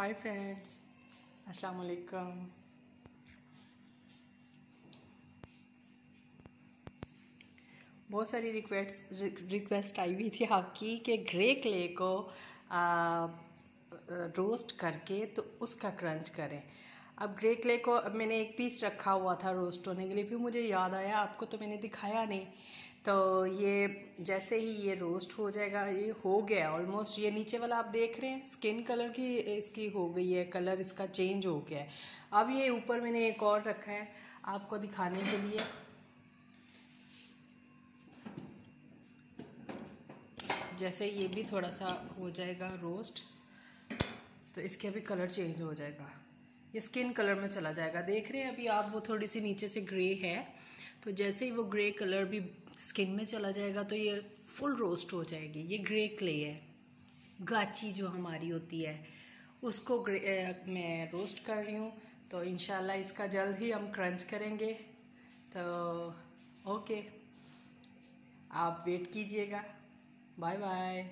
Hi friends अस्सलाम वालेकुम बहुत सारी रिक्वेस्ट रिक्वेस्ट आई हुई थी आपकी कि ग्रे क्ले को आ, रोस्ट करके तो उसका क्रंच करें। अब ग्रे क्ले को अब मैंने एक पीस रखा हुआ था रोस्ट होने के लिए, फिर मुझे याद आया, आपको तो मैंने दिखाया नहीं। तो ये जैसे ही ये रोस्ट हो जाएगा, ये हो गया ऑलमोस्ट ये नीचे वाला आप देख रहे हैं स्किन कलर की इसकी हो गई है कलर इसका चेंज हो गया है। अब ये ऊपर मैंने एक और रखा है, आपको दिखाने के लिए। जैसे ये भी थोड़ा सा हो जाएगा रोस्ट तो इसके भी कलर चेंज हो जाएगा। ये स्किन कलर में चला जाएगा। देख रहे हैं अभी आप, वो थोड़ी सी नीचे से ग्रे है। तो जैसे ही वो ग्रे कलर भी स्किन में चला जाएगा तो ये फुल रोस्ट हो जाएगी। ये ग्रे क्ले है। गाची जो हमारी होती है, उसको ग्रे मैं रोस्ट कर रही हूँ। तो इन इसका जल्द ही हम क्रंच करेंगे। तो ओके आप वेट कीजिएगा। Bye bye